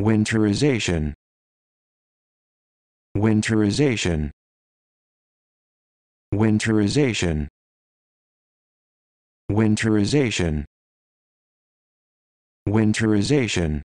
winterization. Winterization. Winterization. Winterization. Winterization.